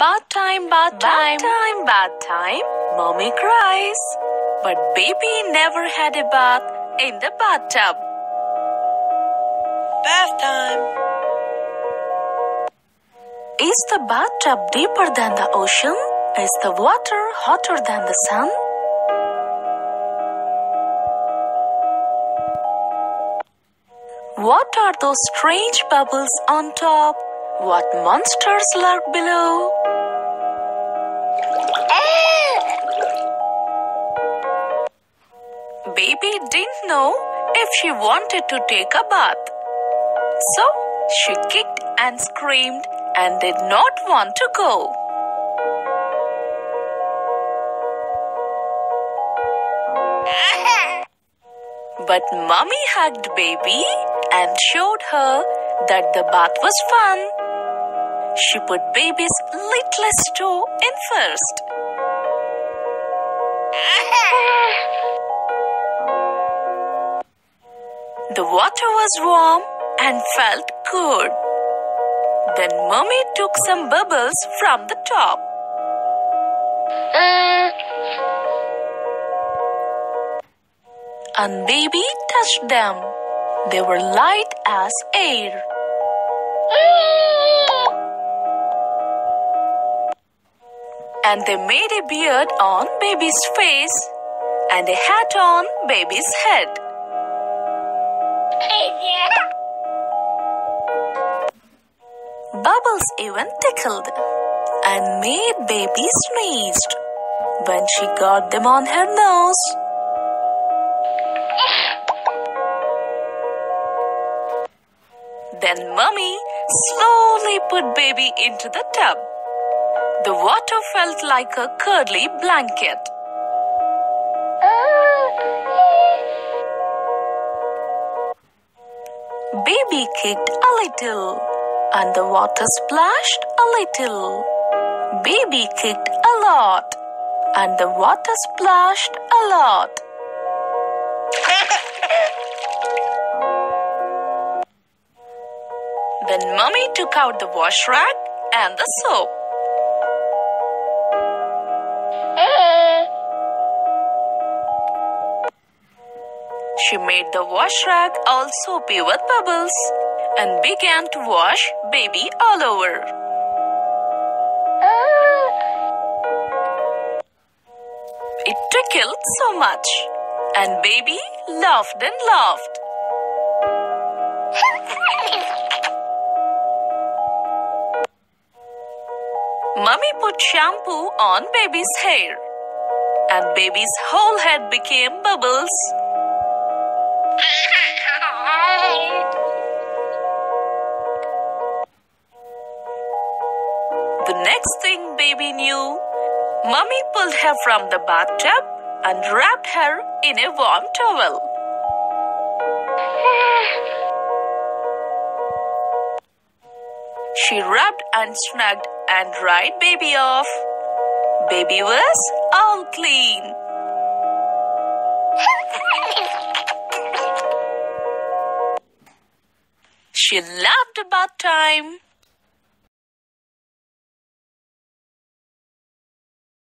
Bath time, bath time. Bath time, bath time. Mommy cries. But baby never had a bath in the bathtub. Bath time. Is the bathtub deeper than the ocean? Is the water hotter than the sun? What are those strange bubbles on top? What monsters lurk below? Eh! Baby didn't know if she wanted to take a bath. So she kicked and screamed and did not want to go. But mommy hugged baby and showed her that the bath was fun. She put baby's littlest toe in first. The water was warm and felt good. Then mommy took some bubbles from the top. And baby touched them. They were light as air. And they made a beard on baby's face and a hat on baby's head. Bubbles even tickled and made baby sneezed when she got them on her nose. Then mummy slowly put baby into the tub. The water felt like a cuddly blanket. Baby kicked a little and the water splashed a little. Baby kicked a lot and the water splashed a lot. mummy took out the wash rag and the soap. She made the wash rag all soapy with bubbles and began to wash baby all over. It tickled so much, and baby laughed and laughed. Mummy put shampoo on baby's hair, and baby's whole head became bubbles. The next thing baby knew, Mummy pulled her from the bathtub and wrapped her in a warm towel. She rubbed and snugged and dried baby off. Baby was all clean. She loved bath time.